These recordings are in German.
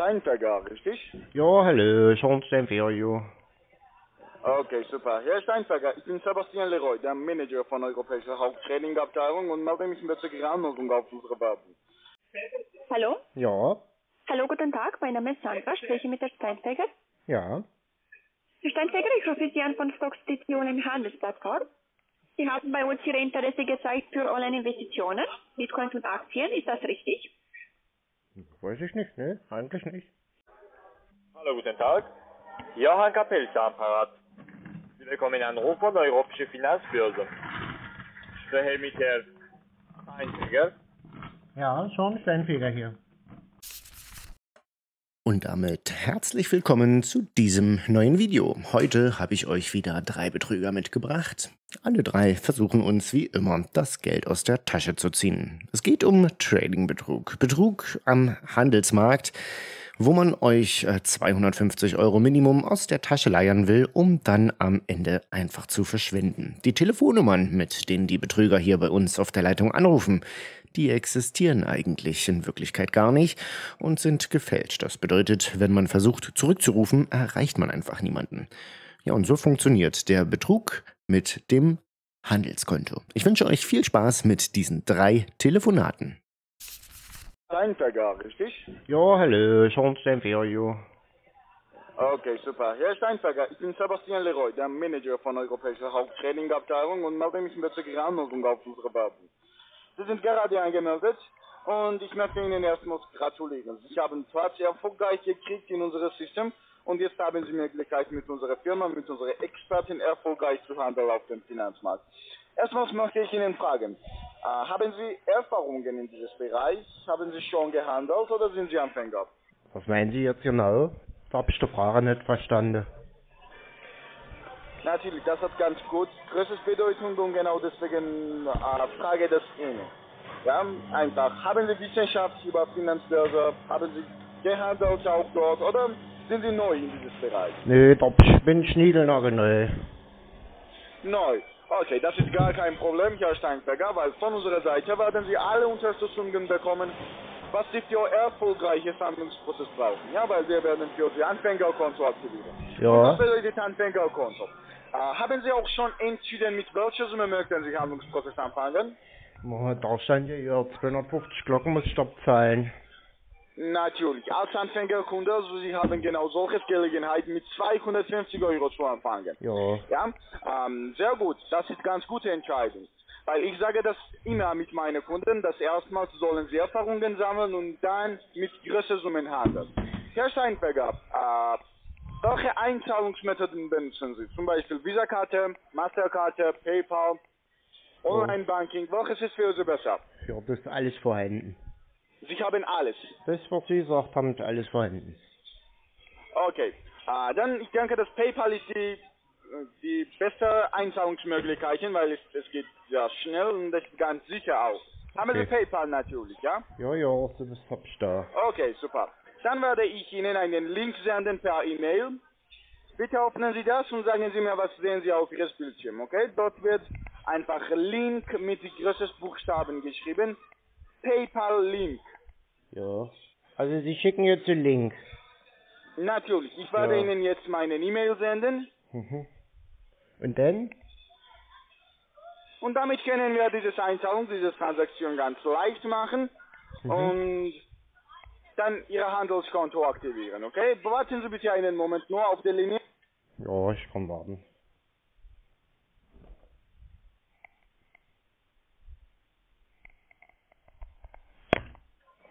Steinberger, richtig? Ja, hallo, Sean for you. Okay, super. Herr Steinberger, ich bin Sebastian Leroy, der Manager von Europäischer Haupttrainingabteilung und melde mich mit der Anmeldung auf unsere Basis. Hallo? Ja, Hallo, guten Tag. Mein Name ist Sandra. Spreche mit der Steinfeger. ja. Herr Steinfeger, ich rufe Sie an von Stocks Petition im Handelsplatz Corp. Sie haben bei uns Ihr Interesse gezeigt für Online-Investitionen, Bitcoins und Aktien. Ist das richtig? Weiß ich nicht, ne? Eigentlich nicht. Hallo, guten Tag. Johann Kapelz am Apparat. Sie bekommen einen Anruf von der Europäischen Finanzbörse. Ich spreche mit Herrn Steinberger. Ja, Sean Steinfeger hier. Und damit herzlich willkommen zu diesem neuen Video. Heute habe ich euch wieder drei Betrüger mitgebracht. Alle drei versuchen uns wie immer das Geld aus der Tasche zu ziehen. Es geht um Trading-Betrug. Betrug am Handelsmarkt, wo man euch äh, 250 Euro Minimum aus der Tasche leiern will, um dann am Ende einfach zu verschwinden. Die Telefonnummern, mit denen die Betrüger hier bei uns auf der Leitung anrufen, die existieren eigentlich in Wirklichkeit gar nicht und sind gefälscht. Das bedeutet, wenn man versucht zurückzurufen, erreicht man einfach niemanden. Ja, und so funktioniert der Betrug mit dem Handelskonto. Ich wünsche euch viel Spaß mit diesen drei Telefonaten. Steinberger, richtig? Ja, hallo, for you. Okay, super. Herr Steinberger, ich bin Sebastian Leroy, der Manager von Europäischer Haupttrainingabteilung und melde mich mit der Anmeldung auf unsere Basis. Sie sind gerade angemeldet und ich möchte Ihnen erstmals gratulieren. Sie haben zwar sehr erfolgreich gekriegt in unserem System und jetzt haben Sie Möglichkeit mit unserer Firma, mit unserer Expertin erfolgreich zu handeln auf dem Finanzmarkt. Erstmals möchte ich Ihnen fragen, äh, haben Sie Erfahrungen in diesem Bereich? Haben Sie schon gehandelt oder sind Sie Anfänger? Was meinen Sie jetzt genau? Da hab ich die Frage nicht verstanden. Natürlich, das hat ganz gut großes Bedeutung und genau deswegen äh, frage das Ihnen. Ja, einfach, haben Sie Wissenschaft über Finanzbörse, haben Sie gehandelt auch dort oder sind Sie neu in diesem Bereich? Nee, da bin ich niedelnagelneu. Neu. Okay, das ist gar kein Problem, Herr Steinberger, weil von unserer Seite werden Sie alle Unterstützungen bekommen, was Sie für erfolgreiches Handlungsprozess brauchen. Ja, weil wir werden für Sie Anfängerkonto aktivieren. Und Ja, was bedeutet Anfängerkonto? Äh, haben Sie auch schon entschieden, mit welcher Summe möchten Sie Handlungsprozess anfangen? Boah, da stand ja hier 250 Glocken muss ich abzahlen. Natürlich, als Anfängerkunde, also Sie haben genau solche Gelegenheit mit 250 Euro zu anfangen. Ja, Ja, ähm, sehr gut. Das ist ganz gute Entscheidung. Weil ich sage das immer mit meinen Kunden, dass erstmals sollen sie Erfahrungen sammeln und dann mit größeren Summen handeln. Herr Steinberger, äh, welche Einzahlungsmethoden benutzen Sie? Zum Beispiel Visa-Karte, Masterkarte, PayPal, Online-Banking. Welches ist für Sie besser? ja, das ist alles vorhanden. Sie haben alles. Das, was Sie gesagt haben, ist alles vorhanden. Okay, äh, dann ich denke, dass PayPal ist die, die beste Einzahlungsmöglichkeit, weil es, es geht sehr schnell und das ist ganz sicher auch. Haben Sie Okay. PayPal natürlich, ja? Ja, ja, das hab ich da. Okay, super. Dann werde ich Ihnen einen Link senden per E-Mail. Bitte öffnen Sie das und sagen Sie mir, was sehen Sie auf Ihrem Bildschirm, okay? Dort wird einfach Link mit größten Buchstaben geschrieben. PayPal Link. Ja. Also Sie schicken jetzt den Link. Natürlich, ich werde Ja. Ihnen jetzt meine E-Mail senden. Mhm. Und dann? Und damit können wir diese Einzahlung, diese Transaktion ganz leicht machen Mhm. und dann Ihr Handelskonto aktivieren, okay? Warten Sie bitte einen Moment nur auf der Linie. Ja, ich kann warten.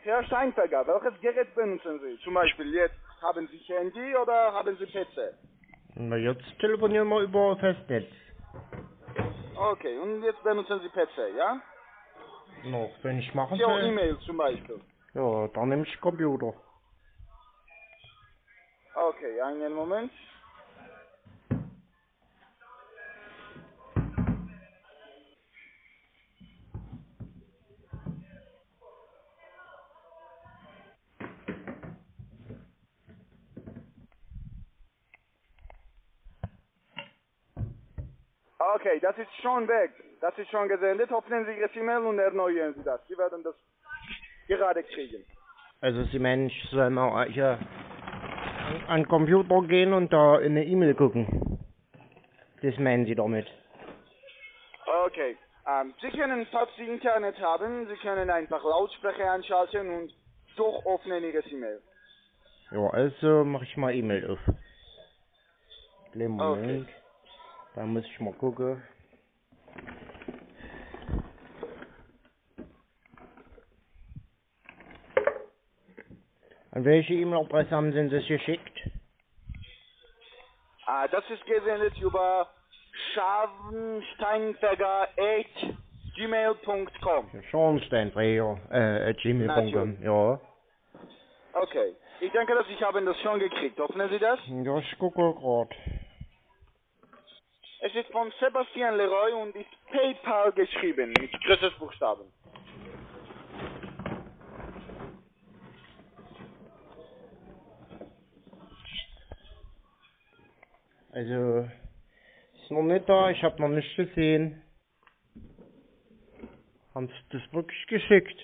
Herr Steinberger, welches Gerät benutzen Sie? Zum Beispiel jetzt, haben Sie Handy oder haben Sie PC? Na, jetzt telefonieren wir über Festnetz. Okay, und jetzt benutzen Sie PC, ja? Noch, wenn ich machen Für soll. E-Mail zum Beispiel. Ja, dann nehme ich Computer. Okay, einen Moment. Okay, das ist schon weg. Das ist schon gesendet. Öffnen Sie Ihre E-Mail und erneuern Sie das. Sie werden das gerade kriegen. Also Sie meinen, ich soll mal hier an, an den Computer gehen und da in eine E-Mail gucken. Das meinen Sie damit? Okay. Ähm, Sie können, falls Sie Internet haben, Sie können einfach Lautsprecher anschalten und durchöffnen Ihre E-Mail. Ja, also mache ich mal E-Mail auf. Moment. Okay. Da muss ich mal gucken. An welche E-Mail-Adresse haben Sie das geschickt? Ah, das ist gesendet über scharfensteinberger.gmail.com. Schornsteinfeger, äh, at gmail.com, ja. Okay. Ich denke, dass ich habe das schon gekriegt. Öffnen Sie das? Ja, ich gucke grad. Es ist von Sebastian Leroy und ist PayPal geschrieben, mit größeren Buchstaben. Also, ist noch nicht da, ich habe noch nichts gesehen. Haben Sie das wirklich geschickt?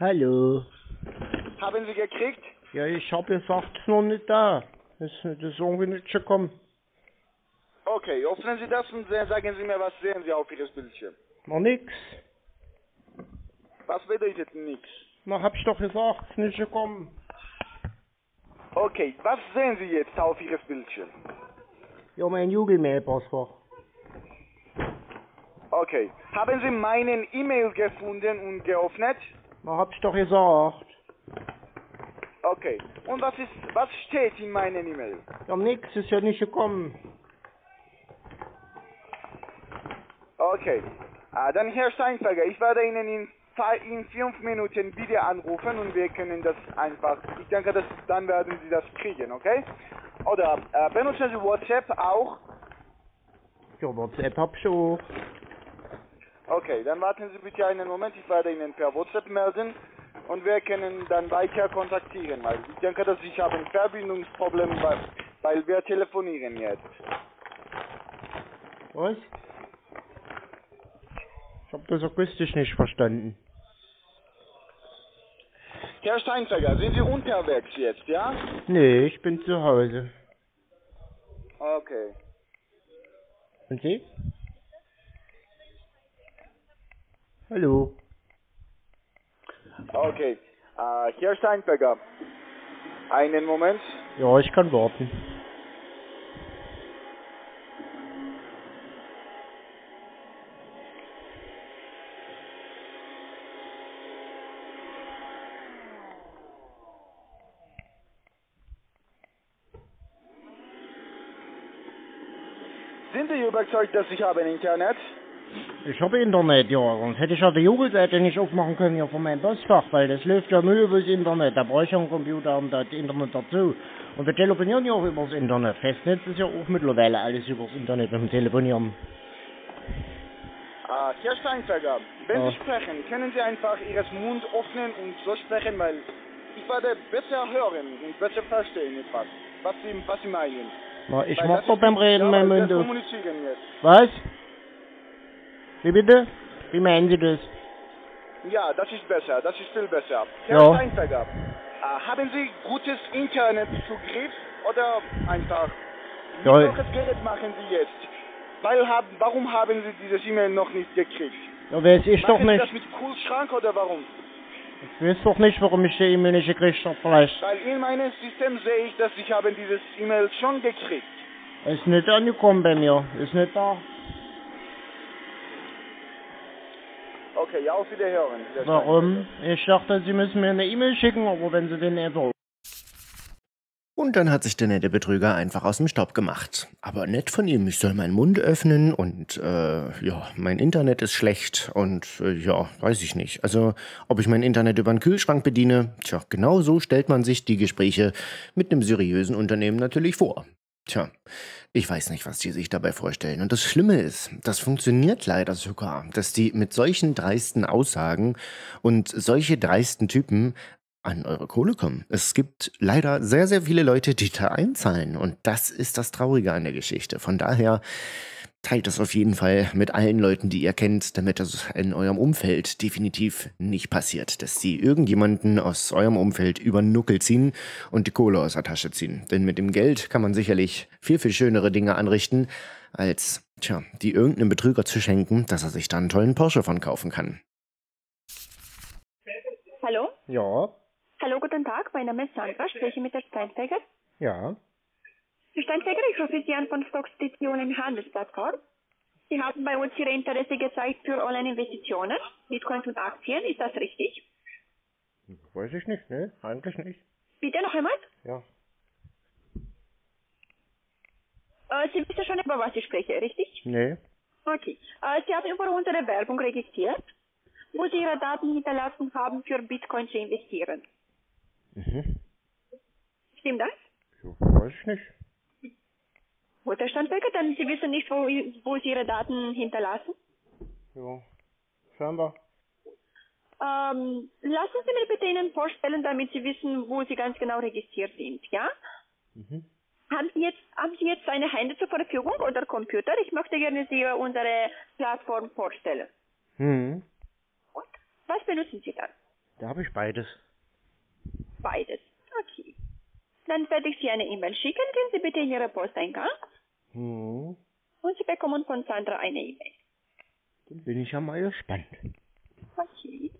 Hallo. Haben Sie gekriegt? Ja, ich habe gesagt, es ist noch nicht da. Das, das ist irgendwie nicht gekommen. Okay, öffnen Sie das und sagen Sie mir, was sehen Sie auf Ihres Bildschirm. Noch nix. Was bedeutet nichts? Na, hab ich doch gesagt, es ist nicht gekommen. Okay, was sehen Sie jetzt auf Ihres Bildschirm? Ja, mein Google-Mail-Passwort. Okay, haben Sie meinen E-Mail gefunden und geöffnet? Na, hab ich doch gesagt. Okay, und was ist, was steht in meinen E-Mail? Ja, nix, ist ja nicht gekommen. Okay, ah, dann Herr Steinberger, ich werde Ihnen in, in fünf Minuten wieder anrufen und wir können das einfach, ich denke, dass, dann werden Sie das kriegen, okay? Oder äh, benutzen Sie WhatsApp auch? Ja, WhatsApp hab ich auch. Okay, dann warten Sie bitte einen Moment, ich werde Ihnen per WhatsApp melden und wir können dann weiter kontaktieren, weil ich denke, dass ich habe ein Verbindungsproblem, weil, weil wir telefonieren jetzt. Was? Ich hab das akustisch nicht verstanden. Herr Steinberger, sind Sie unterwegs jetzt, ja? Nee, ich bin zu Hause. Okay. Und Sie? Hallo. Okay, äh, Herr Steinberger, einen Moment. Ja, ich kann warten. Sind Sie überzeugt, dass ich habe ein Internet? Ich habe Internet, ja, sonst hätte ich ja die Google-Seite nicht aufmachen können hier von meinem Postfach, weil das läuft ja nur über das Internet. Da brauche ich ja einen Computer und das Internet dazu. Und wir telefonieren ja auch über das Internet. Festnetz ist ja auch mittlerweile alles über das Internet dem Telefonieren. Ah, Herr Steinberger, wenn Ja. Sie sprechen, können Sie einfach Ihren Mund öffnen und so sprechen, weil ich werde besser hören und besser verstehen etwas, was Sie, was Sie meinen. Na, ich Weil mach doch beim Reden ja, mein Mund. Was? Wie bitte? Wie meinen Sie das? Ja, das ist besser, das ist viel besser. Herr Ja. Steinberger, äh, haben Sie gutes Internetzugriff oder einfach? Ja. welches Gerät machen Sie jetzt? Weil haben, warum haben Sie dieses E-Mail noch nicht gekriegt? Ja, weiß ich doch machen Sie nicht. das mit Kühlschrank oder warum? Ich weiß doch nicht, warum ich die E-Mail nicht gekriegt habe, vielleicht. Weil in meinem System sehe ich, dass ich habe dieses E-Mail schon gekriegt. Ist nicht angekommen bei mir. Ist nicht da. Okay, ja, auf Wiederhören. Warum? Ich dachte, Sie müssen mir eine E-Mail schicken, aber wenn Sie den einfach Und dann hat sich der nette Betrüger einfach aus dem Staub gemacht. Aber nett von ihm, ich soll meinen Mund öffnen und äh, ja, mein Internet ist schlecht und äh, ja, weiß ich nicht. Also, ob ich mein Internet über einen Kühlschrank bediene, tja, genau so stellt man sich die Gespräche mit einem seriösen Unternehmen natürlich vor. Tja, ich weiß nicht, was die sich dabei vorstellen. Und das Schlimme ist, das funktioniert leider sogar, dass die mit solchen dreisten Aussagen und solche dreisten Typen an eure Kohle kommen. Es gibt leider sehr, sehr viele Leute, die da einzahlen. Und das ist das Traurige an der Geschichte. Von daher teilt das auf jeden Fall mit allen Leuten, die ihr kennt, damit das in eurem Umfeld definitiv nicht passiert, dass sie irgendjemanden aus eurem Umfeld über den Nuckel ziehen und die Kohle aus der Tasche ziehen. Denn mit dem Geld kann man sicherlich viel, viel schönere Dinge anrichten, als, tja, die irgendeinem Betrüger zu schenken, dass er sich dann einen tollen Porsche von kaufen kann. Hallo? Ja, Hallo, guten Tag. Mein Name ist Sandra. Spreche mit der Steinfeger. ja. Steinfeger, ich rufe Sie an von Stocks Station im Handelsplatz Korb. Sie haben bei uns Ihre Interesse gezeigt für Online-Investitionen, Bitcoins und Aktien. Ist das richtig? Weiß ich nicht, ne? Eigentlich nicht. Bitte noch einmal? Ja. Äh, Sie wissen schon, über was ich spreche, richtig? Nee. Okay. Äh, Sie haben über unsere Werbung registriert, wo Sie Ihre Daten hinterlassen haben, für Bitcoin zu investieren. Mhm. Stimmt das? Ja, weiß ich nicht. Steinfeger, dann Sie wissen nicht, wo, wo Sie Ihre Daten hinterlassen? Ja. Scheinbar. Ähm, lassen Sie mir bitte Ihnen vorstellen, damit Sie wissen, wo Sie ganz genau registriert sind, ja? Mhm. Haben Sie jetzt, haben Sie jetzt eine Hände zur Verfügung oder Computer? Ich möchte gerne Sie unsere Plattform vorstellen. Hm. Und was benutzen Sie dann? Da habe ich beides. Beides. Okay. Dann werde ich Sie eine E-Mail schicken. Gehen Sie bitte in Ihre Posteingang Hm. und Sie bekommen von Sandra eine E-Mail. Dann bin ich ja mal gespannt. Okay.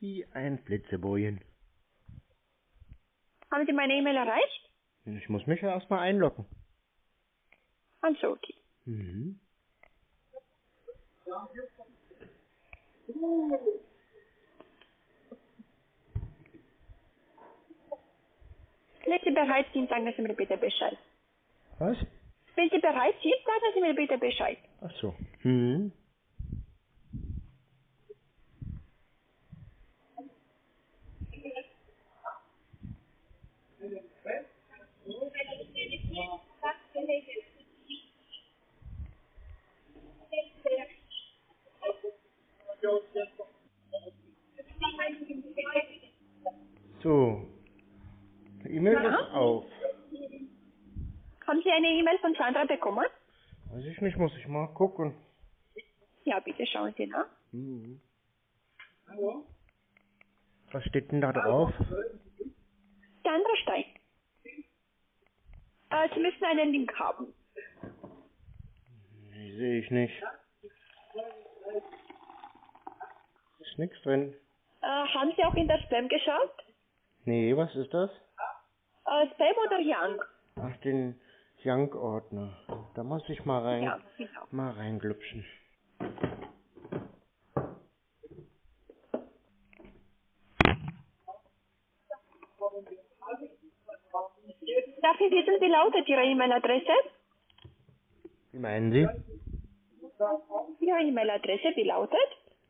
Wie ein Blitzebojen. Haben Sie meine E-Mail erreicht? Ich muss mich ja erstmal einloggen. Also okay. Mhm. Wenn Sie bereit sind, sagen Sie mir bitte Bescheid. Was? Wenn Sie bereit sind, sagen Sie mir bitte Bescheid. Ach so. Hm. So. Die E-Mail Ja? ist auf. Haben Sie eine E-Mail von Sandra bekommen? Weiß ich nicht, muss ich mal gucken. Ja, bitte schauen Sie nach. Mhm. Was steht denn da drauf? Sandra Stein. Äh, Sie müssen einen Link haben. Nee, sehe ich nicht. Ist nichts drin. Äh, haben Sie auch in das Spam geschaut? Nee, was ist das? Äh, Spam oder Young? Ach, den Junk-Ordner. Da muss ich mal rein, Ja, genau. mal reinglupschen. Darf ich wissen, wie lautet Ihre E-Mail-Adresse? Wie meinen Sie? Ihre E-Mail-Adresse, wie lautet?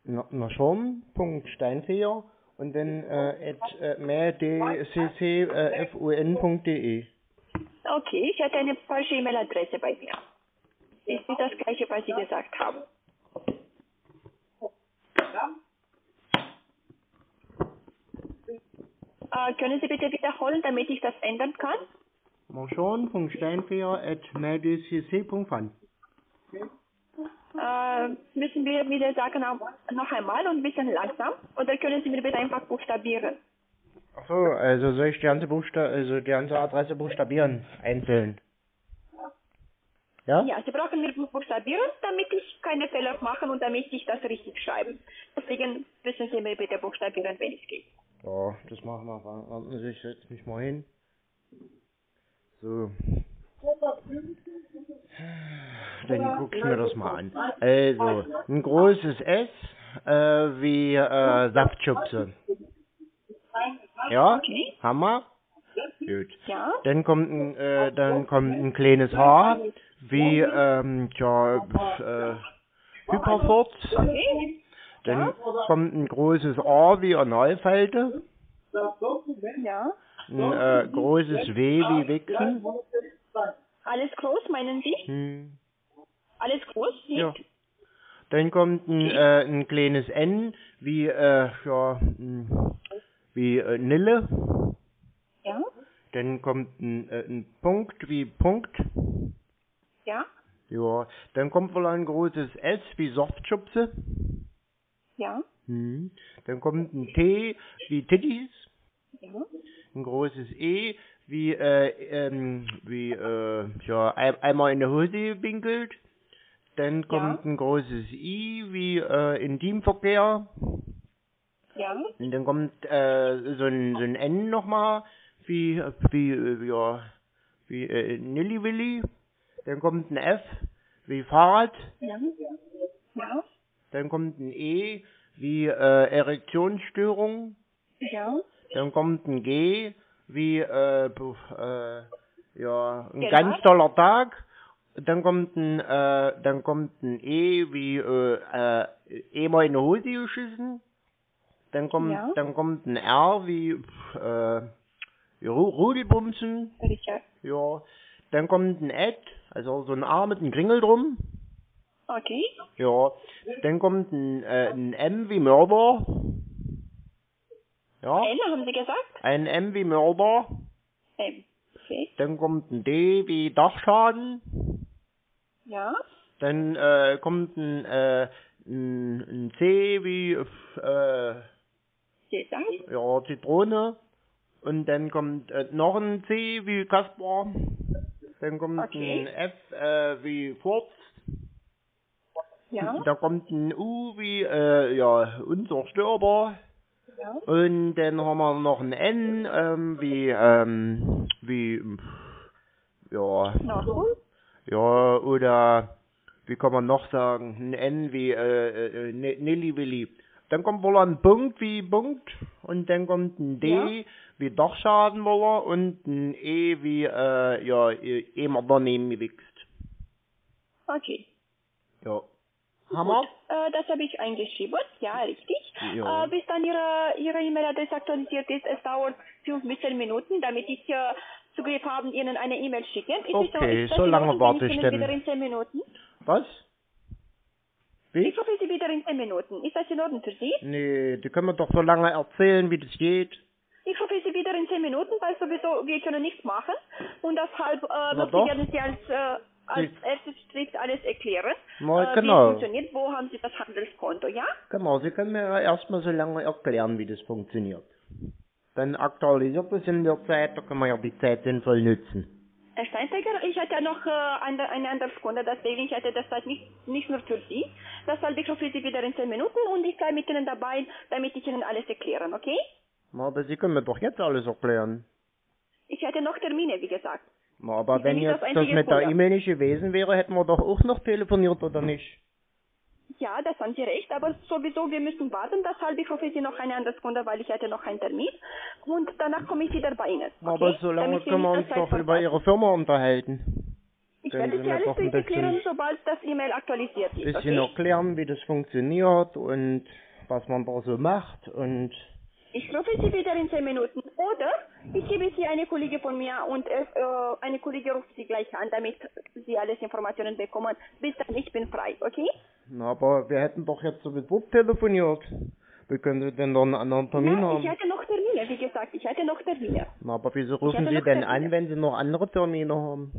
Na, na schon, Punkt Steinfeger und dann äh, at äh, mehrdccfun.de. Okay, ich hatte eine falsche E-Mail-Adresse bei mir. Ist das gleiche, was Sie gesagt haben. Äh, können Sie bitte wiederholen, damit ich das ändern kann? Na schon, Punkt Steinfeger at mehrdccc.fun. Äh, müssen wir wieder sagen noch einmal und ein bisschen langsam? Oder können Sie mir bitte einfach buchstabieren? So, also soll ich die ganze Buchsta also die ganze Adresse buchstabieren, einzeln? Ja? Ja, Sie brauchen mir buchstabieren, damit ich keine Fehler mache und damit ich das richtig schreibe. Deswegen müssen Sie mir bitte buchstabieren, wenn es geht. Ja, das machen wir. Warten Sie, ich setze mich mal hin. So. Dann guck ich mir das mal an. Also, ein großes S, äh, wie äh, Saftschubse. Ja? Okay. Hammer? Gut. Ja? Dann kommt ein, äh, dann kommt ein kleines H, wie, ähm, tja, äh, Hyperfort. Okay. Dann kommt ein großes A wie Analfalte. Ja. Ein äh, großes W wie Wichsen. Alles groß, meinen Sie? Hm. Alles groß? Nicht? Ja. Dann kommt ein, äh, ein kleines N wie, äh, ja, ein wie äh, Nille. Ja? Dann kommt ein, äh, ein Punkt wie Punkt. Ja? Ja, dann kommt wohl ein großes S wie Softschubse. Ja? Hm. Dann kommt ein T wie Titties. Ja? Ein großes E wie, äh, ähm, wie, äh, ja, ein, einmal in der Hose winkelt. Dann kommt Ja. ein großes I wie, äh, Intimverkehr. Ja? Und dann kommt, äh, so ein, so ein N nochmal wie, wie, äh, ja, wie, äh, Nilly-Willy. Dann kommt ein F wie Fahrrad. Ja? Ja? Dann kommt ein E wie äh, Erektionsstörung. Ja? Dann kommt ein G wie äh, äh, ja ein Genau. ganz toller Tag. Dann kommt ein äh, dann kommt ein E wie äh, äh, einmal in die Hose geschissen. Dann kommt Ja. dann kommt ein R wie äh, Rudelbumsen. Richard. Ja. Dann kommt ein Ed, also so ein A mit einem Kringel drum. Okay. Ja, dann kommt ein, äh, ein M wie Mörder. Ja, N haben Sie gesagt? ein M wie Mörder. M. Okay. Dann kommt ein D wie Dachschaden. Ja? Dann äh, kommt ein, äh, ein, ein C wie äh, Vielen Dank. ja, Zitrone. Und dann kommt äh, noch ein C wie Kaspar. Dann kommt Okay. ein F äh, wie Furz. Ja? Da kommt ein U wie äh, ja, unzerstörbar. Ja? Und dann haben wir noch ein N, ähm, wie, ähm, wie, ja, gut. ja, oder, wie kann man noch sagen, ein N wie, äh, äh, Ne- Nilly Willy. Dann kommt wohl ein Punkt wie Punkt, und dann kommt ein D Ja. wie Dachschaden wohl, und ein E wie, äh, ja, immer daneben gewichst. Okay. Ja. Hammer? Gut, äh, das habe ich eingeschrieben. Ja, richtig. Ja. Äh, bis dann Ihre Ihre E-Mail-Adresse aktualisiert ist, es dauert fünf bis zehn Minuten, damit ich äh, Zugriff haben, Ihnen eine E-Mail schicken. Ist Okay, so in lange warte ich denn. wieder in zehn Minuten? Was? Wie? Ich rufe Sie wieder in zehn Minuten. Ist das in Ordnung für Sie? Nee, die können wir doch so lange erzählen, wie das geht. Ich rufe Sie wieder in zehn Minuten, weil sowieso wir können nichts machen und deshalb äh, möchte gerne Sie als, äh, als erstes Schritt alles erklären. Na, äh, genau. Wie es funktioniert, wo haben Sie das Handelskonto, ja? Genau, Sie können mir ja erstmal so lange erklären, wie das funktioniert. Dann aktualisiert es in der Zeit, da können wir ja die Zeit sinnvoll nutzen. Herr Steinsteiger, ich hatte noch äh, eine, eine andere Kunde, deswegen ich hatte das Zeit nicht, nicht nur für Sie. Deshalb ich rufe Sie wieder in 10 Minuten und ich bleibe mit Ihnen dabei, damit ich Ihnen alles erklären, okay? Aber Sie können mir doch jetzt alles erklären. Ich hatte noch Termine, wie gesagt. Aber Ich wenn jetzt das das mit der Kunde. E-Mail nicht gewesen wäre, hätten wir doch auch noch telefoniert, oder nicht? Ja, das haben Sie recht, aber sowieso, wir müssen warten, deshalb ich rufe Sie noch eine andere Kunde, weil ich hatte noch einen Termin und danach komme ich wieder bei Ihnen. Okay? Aber so lange Damit wir können wir uns Zeit über Ihre Firma unterhalten. Ich Können werde Sie alles bisschen- sobald das E-Mail aktualisiert ist, Bisschen okay? erklären, wie das funktioniert und was man da so macht und Ich rufe Sie wieder in 10 Minuten. Oder ich gebe Sie eine Kollegin von mir und äh, äh, eine Kollegin ruft Sie gleich an, damit Sie alles Informationen bekommen. Bis dann, ich bin frei, okay? Na, aber wir hätten doch jetzt so mit Bub telefoniert. Wie können Sie denn noch einen anderen Termin Ja, haben? ich hatte noch Termine, wie gesagt, ich hatte noch Termine. Na, aber wieso rufen Sie denn Termine. an, wenn Sie noch andere Termine haben?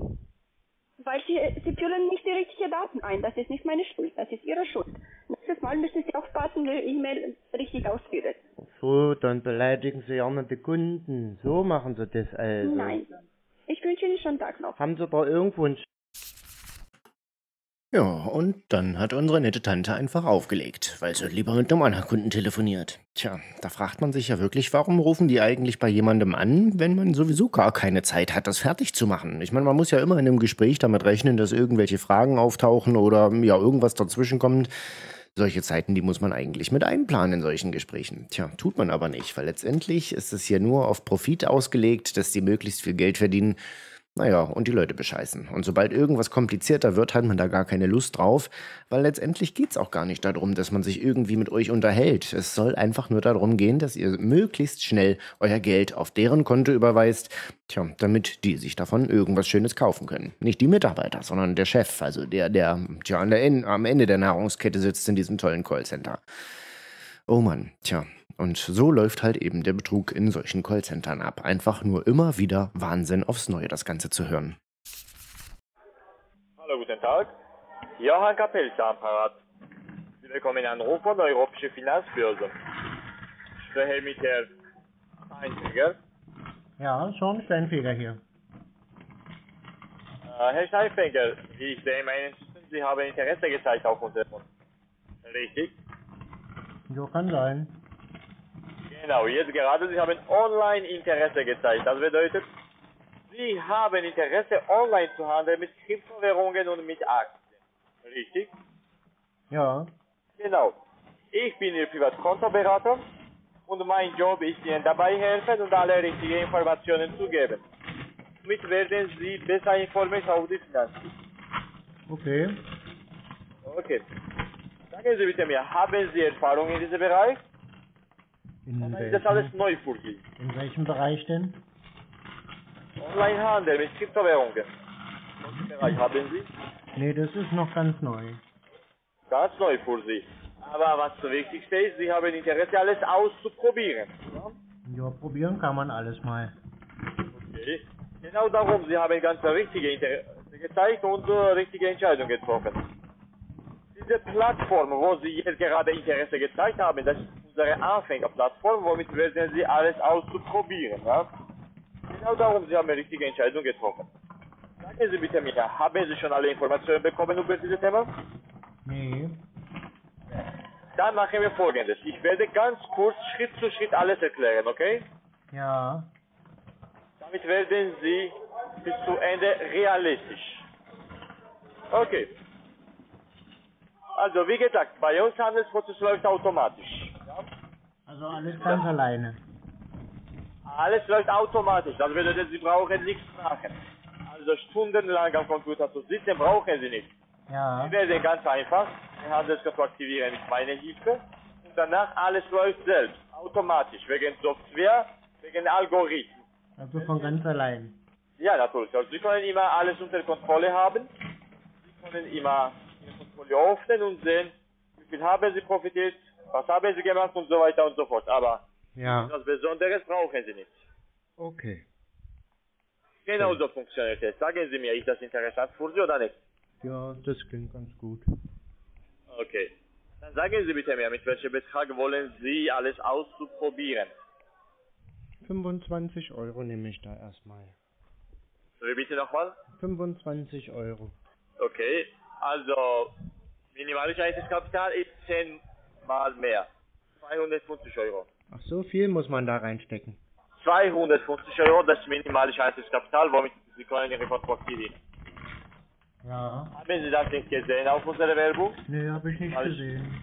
Weil Sie, Sie füllen nicht die richtigen Daten ein. Das ist nicht meine Schuld, das ist Ihre Schuld. Nächstes Mal müssen Sie aufpassen, die E-Mail richtig ausfüllen. So, dann beleidigen Sie gerne die Kunden. So machen Sie das also. Nein. Ich wünsche Ihnen schon Tag noch. Haben Sie da irgendwo ein Ja, und dann hat unsere nette Tante einfach aufgelegt, weil sie lieber mit einem anderen Kunden telefoniert. Tja, da fragt man sich ja wirklich, warum rufen die eigentlich bei jemandem an, wenn man sowieso gar keine Zeit hat, das fertig zu machen? Ich meine, man muss ja immer in einem Gespräch damit rechnen, dass irgendwelche Fragen auftauchen oder ja, irgendwas dazwischen kommt. Solche Zeiten, die muss man eigentlich mit einplanen in solchen Gesprächen. Tja, tut man aber nicht, weil letztendlich ist es hier nur auf Profit ausgelegt, dass die möglichst viel Geld verdienen. Naja, und die Leute bescheißen. Und sobald irgendwas komplizierter wird, hat man da gar keine Lust drauf, weil letztendlich geht's auch gar nicht darum, dass man sich irgendwie mit euch unterhält. Es soll einfach nur darum gehen, dass ihr möglichst schnell euer Geld auf deren Konto überweist, tja, damit die sich davon irgendwas Schönes kaufen können. Nicht die Mitarbeiter, sondern der Chef, also der, der tja, an der am Ende der Nahrungskette sitzt in diesem tollen Callcenter. Oh Mann, tja. Und so läuft halt eben der Betrug in solchen Callcentern ab. Einfach nur immer wieder Wahnsinn aufs Neue das Ganze zu hören. Hallo, guten Tag. Johann Kapelz am Apparat. Sie bekommen einen Anruf von der Europäischen Finanzbörse. Ich spreche mit Herrn Steinfeger. Ja, schon Steinfeger hier. Äh, Herr Steinfeger, ich sehe System, Sie haben Interesse gezeigt auf unser Telefon. Richtig? Jo, kann sein. Genau, jetzt gerade, Sie haben online Interesse gezeigt. Das bedeutet, Sie haben Interesse, online zu handeln mit Kryptowährungen und mit Aktien. Richtig? Ja. Genau. Ich bin Ihr Privatkontoberater und mein Job ist Ihnen dabei helfen und alle richtigen Informationen zu geben. Damit werden Sie besser informiert auf die Finanzen. Okay. Okay. Sagen Sie bitte mir, haben Sie Erfahrung in diesem Bereich? In Oder ist das alles neu für Sie? in welchem Bereich denn? Onlinehandel mit Kryptowährungen. Welchen Bereich haben Sie? Nee, das ist noch ganz neu. Ganz neu für Sie. Aber was das Wichtigste ist, Sie haben Interesse, alles auszuprobieren. Ja, probieren kann man alles mal. Okay. Genau darum, Sie haben ganz richtige Interesse gezeigt und äh, richtige Entscheidung getroffen. Diese Plattform, wo Sie jetzt gerade Interesse gezeigt haben, das unsere Anfängerplattform, womit werden Sie alles auszuprobieren. Ja? Genau darum, Sie haben eine richtige Entscheidung getroffen. Sagen Sie bitte mir, haben Sie schon alle Informationen bekommen über dieses Thema? Nee. Dann machen wir folgendes. Ich werde ganz kurz Schritt zu Schritt alles erklären, okay? Ja. Damit werden Sie bis zu Ende realistisch. Okay. Also, wie gesagt, bei uns Handelsprozess läuft automatisch. Also alles ganz alleine. Alles läuft automatisch. Das bedeutet, Sie brauchen nichts machen. Also stundenlang am Computer zu sitzen, brauchen Sie nicht. Ja. Sie werden ganz einfach den Handelskonto aktivieren mit meiner Hilfe. Und danach alles läuft selbst, automatisch, wegen Software, wegen Algorithmen. Also von ganz allein. Ja, natürlich. Also Sie können immer alles unter Kontrolle haben. Sie können immer Ihr Portfolio öffnen und sehen, wie viel haben Sie profitiert, was haben Sie gemacht und so weiter und so fort. Aber Ja. etwas Besonderes brauchen Sie nicht. Okay. Genau so funktioniert es. Sagen Sie mir, ist das interessant für Sie oder nicht? Ja, das klingt ganz gut. Okay. Dann sagen Sie bitte mir, mit welchem Betrag wollen Sie alles auszuprobieren? 25 Euro nehme ich da erstmal. So, wie bitte nochmal? 25 Euro. Okay. Also, minimalisches Einzelkapital ist 10 mal mehr. 250 Euro. Ach, so viel muss man da reinstecken. 250 Euro, das minimalische Einzelkapital, womit Sie können Ihre Konto aktivieren. Ja. Haben Sie das nicht gesehen auf unserer Werbung? Nee, habe ich nicht Alles- gesehen.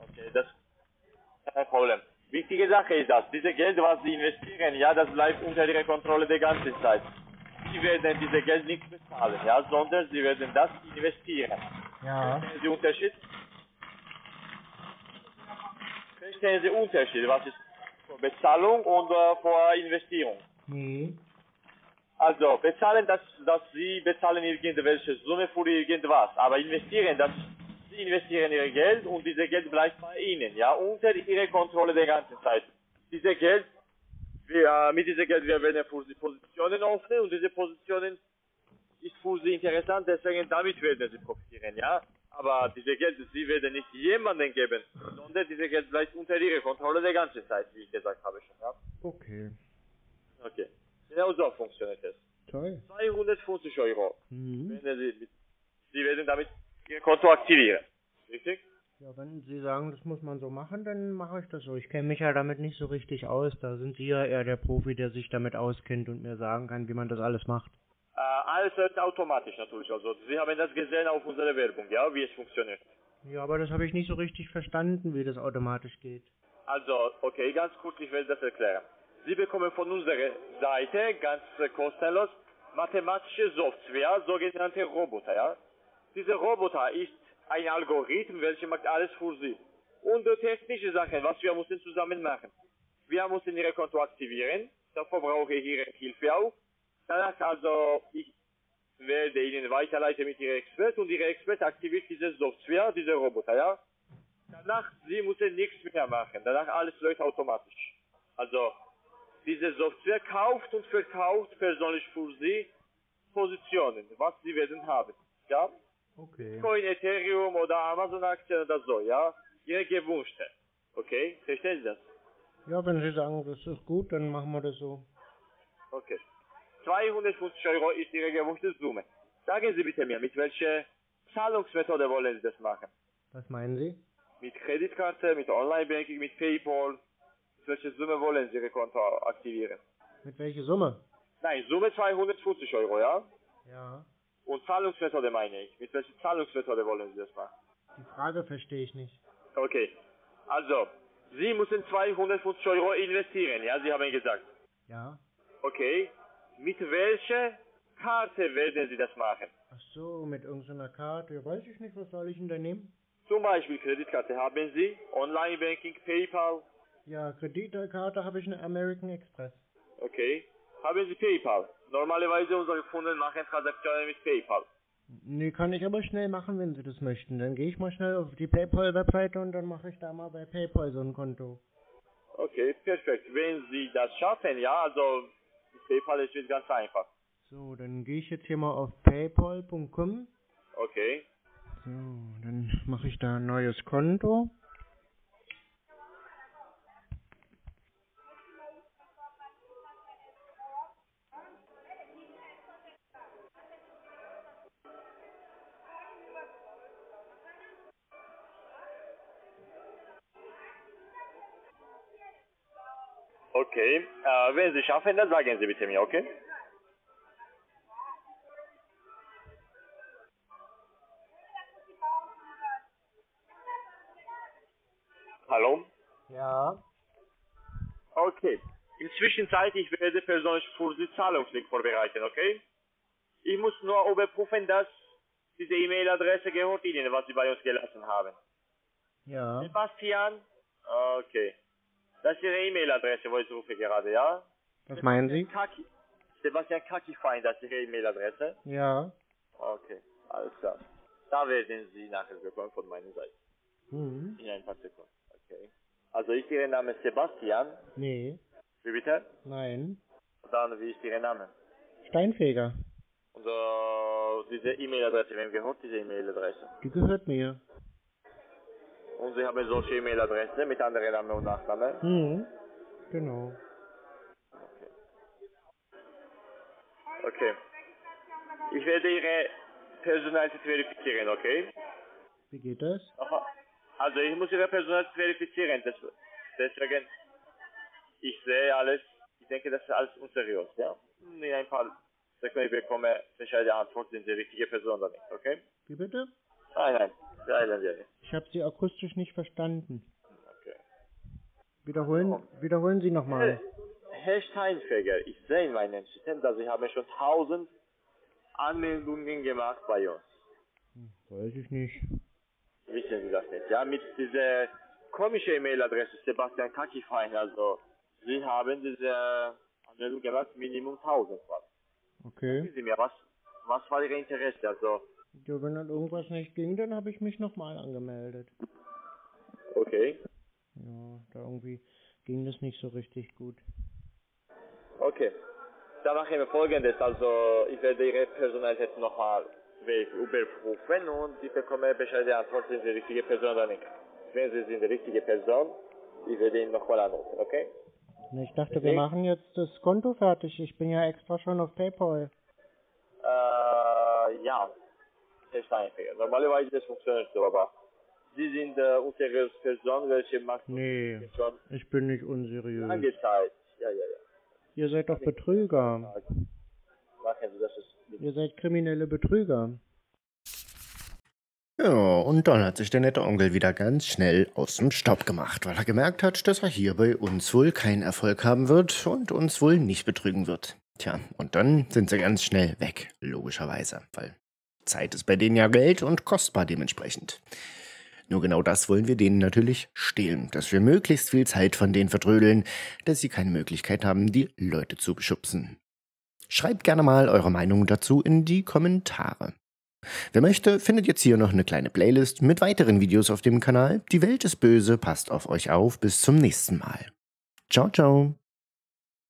Okay, das ist kein Problem. Wichtige Sache ist das, dieses Geld, was Sie investieren, ja, das bleibt unter Ihrer Kontrolle die ganze Zeit. Sie werden dieses Geld nicht bezahlen, ja, sondern Sie werden das investieren. Ja. Sie Unterschied? Verstehen Sie Unterschied, was ist Bezahlung und äh, für Investierung? Nee. Also, bezahlen, dass, dass Sie bezahlen irgendwelche Summe für irgendwas, aber investieren, dass Sie investieren Ihr Geld und dieses Geld bleibt bei Ihnen, ja, unter Ihrer Kontrolle die ganze Zeit. Dieses Geld, wir, äh, mit diesem Geld, wir werden für Sie Positionen öffnen und diese Positionen ist für Sie interessant, deswegen damit werden Sie profitieren, ja. Aber dieses Geld, Sie werden nicht jemandem geben, sondern dieses Geld bleibt unter Ihrer Kontrolle die ganze Zeit, wie ich gesagt habe schon, ja. Okay. Okay. Genau so funktioniert es. Toll. 250 Euro. Mhm. Sie, Sie werden damit Ihr Konto aktivieren. Richtig? Ja, wenn Sie sagen, das muss man so machen, dann mache ich das so. Ich kenne mich ja damit nicht so richtig aus. Da sind Sie ja eher der Profi, der sich damit auskennt und mir sagen kann, wie man das alles macht. Äh, alles läuft automatisch natürlich. Also Sie haben das gesehen auf unserer Werbung, ja, wie es funktioniert. Ja, aber das habe ich nicht so richtig verstanden, wie das automatisch geht. Also, okay, ganz kurz, ich werde das erklären. Sie bekommen von unserer Seite ganz äh, kostenlos mathematische Software, sogenannte Roboter, ja. Dieser Roboter ist ein Algorithmus, welcher macht alles für Sie. Und technische Sachen, was wir müssen zusammen machen. Wir müssen Ihr Konto aktivieren, davor brauche ich Ihre Hilfe auch. Danach also, ich werde Ihnen weiterleiten mit Ihrem Expert und Ihre Expert aktiviert diese Software, diese Roboter, ja. Danach Sie müssen nichts mehr machen. Danach alles läuft automatisch. Also, diese Software kauft und verkauft persönlich für Sie Positionen, was Sie werden haben. Ja? Okay. Bitcoin, Ethereum oder Amazon-Aktien oder so, ja? Ihre gewünschte. Okay? Verstehen Sie das? Ja, wenn Sie sagen, das ist gut, dann machen wir das so. Okay. 250 Euro ist Ihre gewünschte Summe. Sagen Sie bitte mir, mit welcher Zahlungsmethode wollen Sie das machen? Was meinen Sie? Mit Kreditkarte, mit Online-Banking, mit PayPal? Mit welcher Summe wollen Sie Ihre Konto aktivieren? Mit welcher Summe? Nein, Summe 250 Euro, ja? Ja. Und Zahlungsmethode meine ich. Mit welcher Zahlungsmethode wollen Sie das machen? Die Frage verstehe ich nicht. Okay. Also, Sie müssen 250 Euro investieren, ja? Sie haben gesagt. Ja. Okay. Mit welcher Karte werden Sie das machen? Ach so, mit irgendeiner Karte. Weiß ich nicht, was soll ich denn da nehmen? Zum Beispiel Kreditkarte haben Sie, Online-Banking, PayPal. Ja, Kreditkarte habe ich eine American Express. Okay. Haben Sie PayPal? Normalerweise unsere Kunden machen Transaktionen mit PayPal. Nee, kann ich aber schnell machen, wenn Sie das möchten. Dann gehe ich mal schnell auf die PayPal-Webseite und dann mache ich da mal bei PayPal so ein Konto. Okay, perfekt. Wenn Sie das schaffen, ja, also PayPal ist es ganz einfach. So, dann gehe ich jetzt hier mal auf paypal.com. Okay. So, dann mache ich da ein neues Konto. Okay. Äh, wenn Sie schaffen, dann sagen Sie bitte mir, okay? Hallo? Ja. Okay. In Zwischenzeit, ich werde persönlich für Sie Zahlungslink vorbereiten, okay? Ich muss nur überprüfen, dass diese E-Mail-Adresse gehört Ihnen, was Sie bei uns gelassen haben. Ja. Sebastian? Okay. Das ist Ihre E-Mail-Adresse, wo ich rufe gerade, ja? Was meinen Sie? Kaki. Sebastian Kakifein, das ist Ihre E-Mail-Adresse? Ja. Okay, alles klar. Da werden Sie nachher bekommen von meiner Seite. Hm. In ein paar Sekunden. Okay. Also ist Ihr Name Sebastian? Nee. Wie bitte? Nein. Dann, wie ist Ihr Name? Steinfeger. Und äh, diese E-Mail-Adresse, wem gehört diese E-Mail-Adresse? Die gehört mir. Und Sie haben solche E-Mail-Adresse mit anderen Namen und Nachnamen? Hm. Genau. Okay. Ich werde Ihre Personalität verifizieren, okay? Wie geht das? Aha. Also ich muss Ihre Personalität verifizieren, deswegen, ich sehe alles, ich denke, das ist alles unseriös, ja? In ein paar Sekunden, ich bekomme entscheidende Antwort, sind Sie die richtige Person oder nicht, okay? Wie bitte? Nein, nein, leider nicht. Ich habe Sie akustisch nicht verstanden. Okay. Wiederholen, wiederholen Sie nochmal. Herr Steinfeger, ich sehe in meinem System, dass Sie haben schon tausend Anmeldungen gemacht bei uns. Weiß ich nicht. Wissen Sie das nicht? Ja, mit dieser komischen E-Mail-Adresse Sebastian Kakifein, also Sie haben diese Anmeldung gemacht, Minimum 1000 was. Okay. Sagen Sie mir, was, was war Ihr Interesse? Also, Ja, wenn dann irgendwas nicht ging, dann habe ich mich nochmal angemeldet. okay, Ja, da irgendwie ging das nicht so richtig gut. okay. Dann machen wir folgendes, also ich werde Ihre Personalität nochmal überprüfen und ich bekomme Bescheid der Antwort, sind Sie die richtige Person oder nicht. Wenn Sie sind die richtige Person, ich werde Ihnen nochmal anrufen, okay? Ich dachte, wir machen jetzt das Konto fertig. Ich bin ja extra schon auf PayPal. Äh, ja, Herr Steinfeger. Normalerweise das funktioniert so, aber Sie sind äh, unsere Person, welche macht Nee, schon ich bin nicht unseriös. angezeigt. Ja, ja, ja. Ihr seid doch Betrüger. Machen Sie das. Ihr seid kriminelle Betrüger. Ja, und dann hat sich der nette Onkel wieder ganz schnell aus dem Staub gemacht, weil er gemerkt hat, dass er hier bei uns wohl keinen Erfolg haben wird und uns wohl nicht betrügen wird. Tja, und dann sind sie ganz schnell weg, logischerweise, weil Zeit ist bei denen ja Geld und kostbar dementsprechend. Nur genau das wollen wir denen natürlich stehlen, dass wir möglichst viel Zeit von denen vertrödeln, dass sie keine Möglichkeit haben, die Leute zu beschubsen. Schreibt gerne mal eure Meinung dazu in die Kommentare. Wer möchte, findet jetzt hier noch eine kleine Playlist mit weiteren Videos auf dem Kanal. Die Welt ist böse, passt auf euch auf. Bis zum nächsten Mal. Ciao, ciao.